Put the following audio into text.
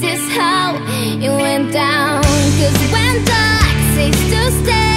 this how it went down. Cause when the says to stay